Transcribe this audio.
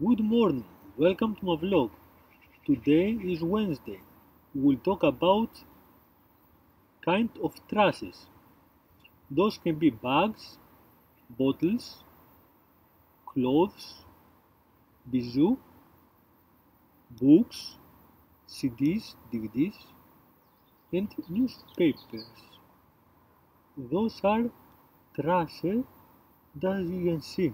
Good morning, welcome to my vlog. Today is Wednesday. We'll talk about kind of trashes. Those can be bags, bottles, clothes, bijou, books, CDs, DVDs, and newspapers. Those are trashes that you can see.